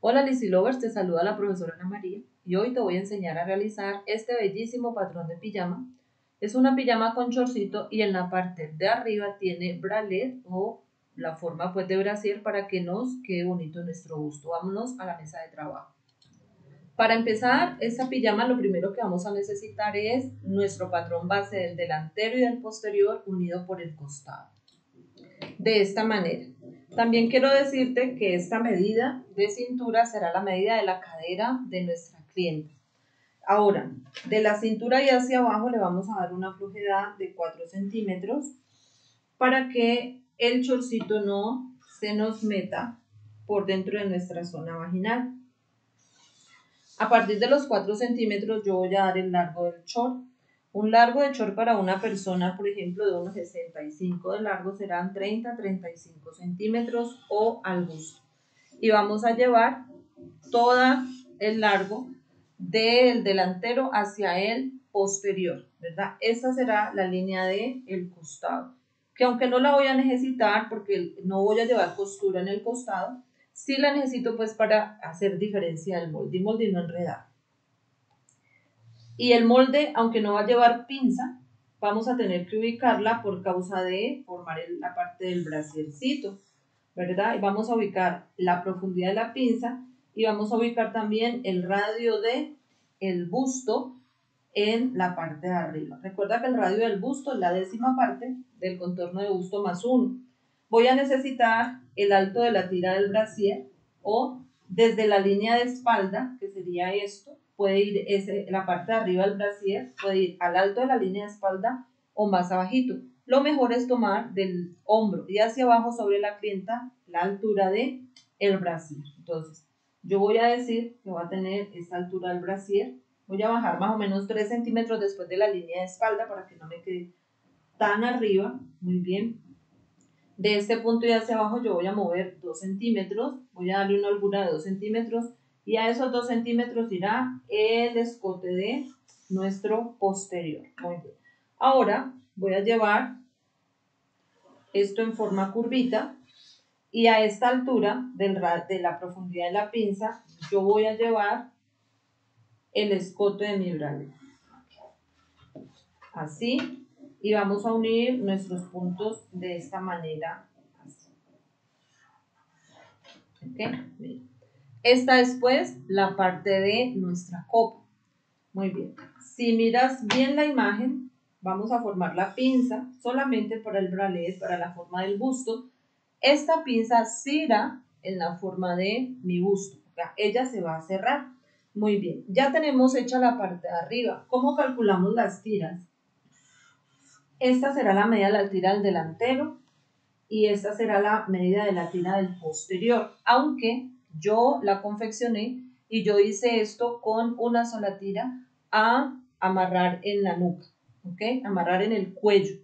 Hola Lizzy Lovers, te saluda la profesora Ana María y hoy te voy a enseñar a realizar este bellísimo patrón de pijama. Es una pijama con chorcito y en la parte de arriba tiene bralet o la forma pues de brasier para que nos quede bonito nuestro gusto. Vámonos a la mesa de trabajo. Para empezar esta pijama lo primero que vamos a necesitar es nuestro patrón base del delantero y del posterior unido por el costado. De esta manera. También quiero decirte que esta medida de cintura será la medida de la cadera de nuestra cliente. Ahora, de la cintura y hacia abajo le vamos a dar una flojedad de 4 centímetros para que el chorcito no se nos meta por dentro de nuestra zona vaginal. A partir de los 4 centímetros yo voy a dar el largo del short un largo de short para una persona, por ejemplo, de unos 65 de largo serán 30-35 centímetros o al gusto. Y vamos a llevar todo el largo del delantero hacia el posterior, ¿verdad? Esta será la línea del el costado, que aunque no la voy a necesitar porque no voy a llevar costura en el costado, sí la necesito pues para hacer diferencia del molde y molde y no enredar. Y el molde, aunque no va a llevar pinza, vamos a tener que ubicarla por causa de formar la parte del brasiercito, ¿verdad? Y vamos a ubicar la profundidad de la pinza y vamos a ubicar también el radio de el busto en la parte de arriba. Recuerda que el radio del busto es la décima parte del contorno de busto más uno. Voy a necesitar el alto de la tira del brasier o desde la línea de espalda, que sería esto, puede ir ese, la parte de arriba del brasier, puede ir al alto de la línea de espalda o más abajito. Lo mejor es tomar del hombro y hacia abajo sobre la clienta la altura de el brasier. Entonces, yo voy a decir que va a tener esta altura del brasier. Voy a bajar más o menos 3 centímetros después de la línea de espalda para que no me quede tan arriba. Muy bien. De este punto y hacia abajo yo voy a mover 2 centímetros. Voy a darle una holgura de 2 centímetros y a esos 2 centímetros irá el escote de nuestro posterior. Muy bien. Ahora voy a llevar esto en forma curvita y a esta altura del, de la profundidad de la pinza yo voy a llevar el escote de mi bralet. Así. Y vamos a unir nuestros puntos de esta manera. Así. ¿Ok? Esta es pues la parte de nuestra copa. Muy bien. Si miras bien la imagen, vamos a formar la pinza solamente para el bralet, para la forma del busto. Esta pinza sí irá en la forma de mi busto. ella se va a cerrar. Muy bien. Ya tenemos hecha la parte de arriba. ¿Cómo calculamos las tiras? Esta será la medida de la tira del delantero y esta será la medida de la tira del posterior. Aunque yo la confeccioné y yo hice esto con una sola tira a amarrar en la nuca, ¿ok? Amarrar en el cuello.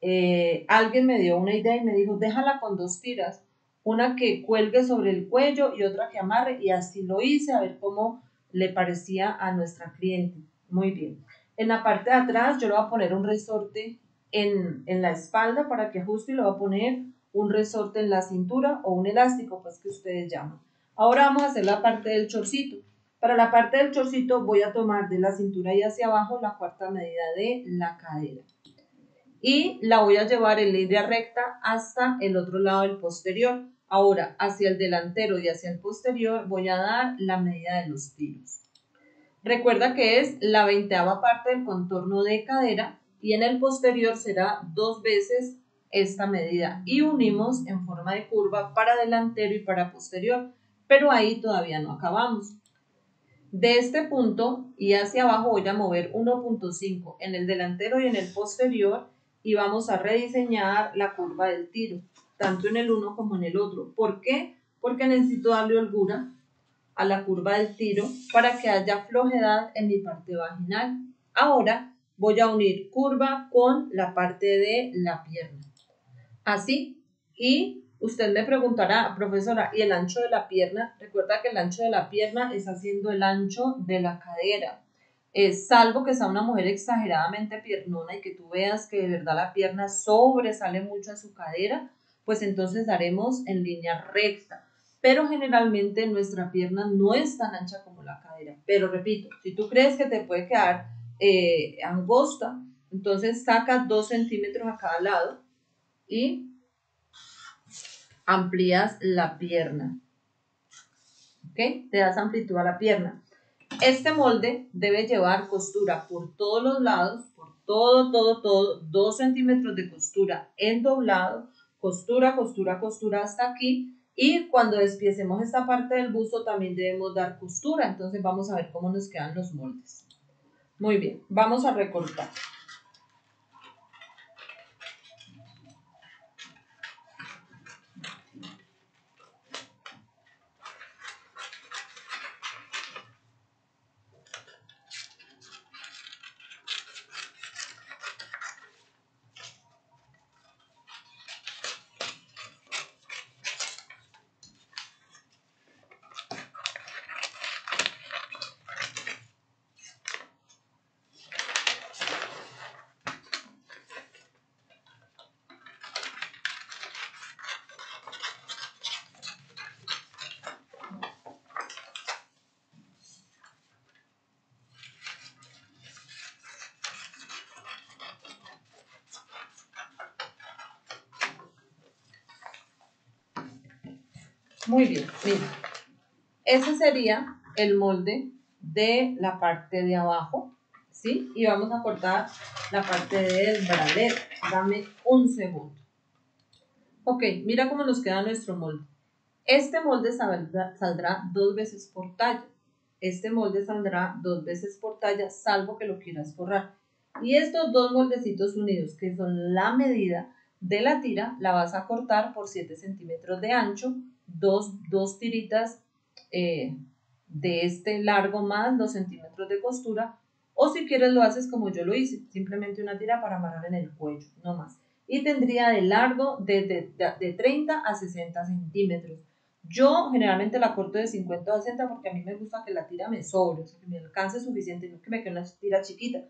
Eh, alguien me dio una idea y me dijo, déjala con dos tiras, una que cuelgue sobre el cuello y otra que amarre y así lo hice a ver cómo le parecía a nuestra cliente. Muy bien. En la parte de atrás yo le voy a poner un resorte en, en la espalda para que ajuste y le voy a poner un resorte en la cintura o un elástico, pues que ustedes llaman. Ahora vamos a hacer la parte del chorcito. Para la parte del chorcito voy a tomar de la cintura y hacia abajo la cuarta medida de la cadera. Y la voy a llevar en línea recta hasta el otro lado del posterior. Ahora, hacia el delantero y hacia el posterior voy a dar la medida de los tiros. Recuerda que es la veinteava parte del contorno de cadera y en el posterior será dos veces esta medida y unimos en forma de curva para delantero y para posterior pero ahí todavía no acabamos. De este punto y hacia abajo voy a mover 1.5 en el delantero y en el posterior y vamos a rediseñar la curva del tiro, tanto en el uno como en el otro. ¿Por qué? Porque necesito darle holgura a la curva del tiro para que haya flojedad en mi parte vaginal. Ahora voy a unir curva con la parte de la pierna. Así. Y Usted me preguntará, profesora, ¿y el ancho de la pierna? Recuerda que el ancho de la pierna es haciendo el ancho de la cadera. Es salvo que sea una mujer exageradamente piernona y que tú veas que de verdad la pierna sobresale mucho a su cadera, pues entonces haremos en línea recta. pero generalmente nuestra pierna no es tan ancha como la cadera. Pero repito, si tú crees que te puede quedar eh, angosta, entonces saca 2 centímetros a cada lado y amplías la pierna. ¿Ok? Te das amplitud a la pierna. Este molde debe llevar costura por todos los lados, por todo, todo, todo, 2 centímetros de costura en doblado, costura, costura, costura hasta aquí. Y cuando despiecemos esta parte del busto también debemos dar costura. Entonces vamos a ver cómo nos quedan los moldes. Muy bien, vamos a recortar. Muy bien, mira. Ese sería el molde de la parte de abajo, ¿sí? Y vamos a cortar la parte del bralet. Dame un segundo. Ok, mira cómo nos queda nuestro molde. Este molde saldrá, saldrá dos veces por talla. Este molde saldrá dos veces por talla, salvo que lo quieras forrar. Y estos dos moldecitos unidos, que son la medida de la tira, la vas a cortar por 7 centímetros de ancho dos, tiritas eh, de este largo más dos centímetros de costura o si quieres lo haces como yo lo hice, simplemente una tira para amarrar en el cuello, no más. Y tendría de largo de, de, 30 a 60 centímetros. Yo generalmente la corto de 50 a 60 porque a mí me gusta que la tira me sobre, o sea, que me alcance suficiente, no que me quede una tira chiquita.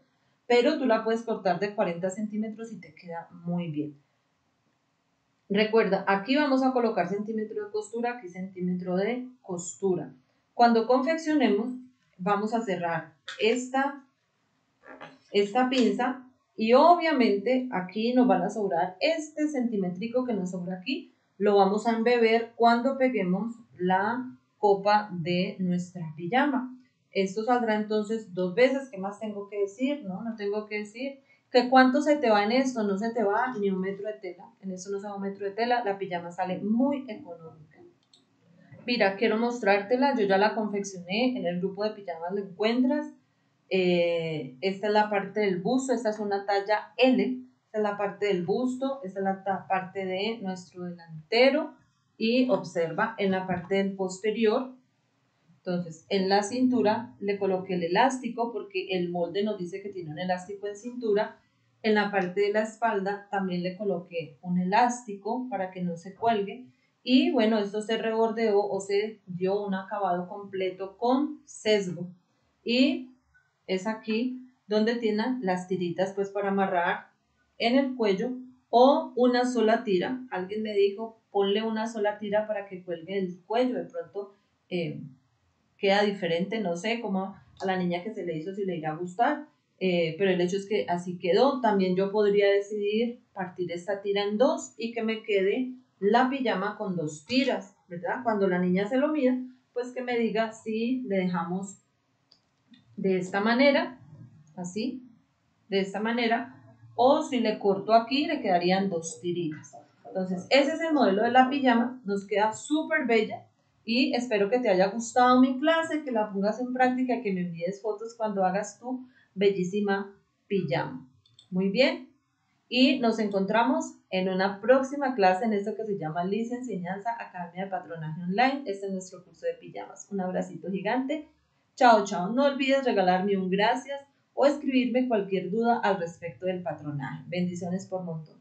Pero tú la puedes cortar de 40 centímetros y te queda muy bien. Recuerda, aquí vamos a colocar centímetro de costura, aquí centímetro de costura. Cuando confeccionemos, vamos a cerrar esta, esta pinza y obviamente aquí nos van a sobrar este centímetrico que nos sobra aquí, lo vamos a embeber cuando peguemos la copa de nuestra pijama. Esto saldrá entonces dos veces, ¿qué más tengo que decir? No, no tengo que decir ¿Que cuánto se te va en esto? No se te va ni un metro de tela. En esto no se va un metro de tela. La pijama sale muy económica. Mira, quiero mostrártela. Yo ya la confeccioné. En el grupo de pijamas lo encuentras. Eh, esta es la parte del busto. Esta es una talla L. Esta es la parte del busto. Esta es la parte de nuestro delantero. Y observa en la parte del posterior entonces, en la cintura le coloqué el elástico porque el molde nos dice que tiene un elástico en cintura. En la parte de la espalda también le coloqué un elástico para que no se cuelgue. Y bueno, esto se rebordeó o se dio un acabado completo con sesgo. Y es aquí donde tienen las tiritas pues para amarrar en el cuello o una sola tira. Alguien me dijo, ponle una sola tira para que cuelgue el cuello. De pronto eh, queda diferente, no sé cómo a la niña que se le hizo si le irá a gustar, eh, pero el hecho es que así quedó. También yo podría decidir partir esta tira en dos y que me quede la pijama con dos tiras, ¿verdad? Cuando la niña se lo mida, pues que me diga si le dejamos de esta manera, así, de esta manera, o si le corto aquí le quedarían dos tiritas. Entonces, ese es el modelo de la pijama, nos queda súper bella y espero que te haya gustado mi clase, que la pongas en práctica que me envíes fotos cuando hagas tu bellísima pijama. Muy bien. Y nos encontramos en una próxima clase en esto que se llama Lice Enseñanza Academia de Patronaje Online. Este es nuestro curso de pijamas. Un abracito gigante. Chao, chao. No olvides regalarme un gracias o escribirme cualquier duda al respecto del patronaje. Bendiciones por montón.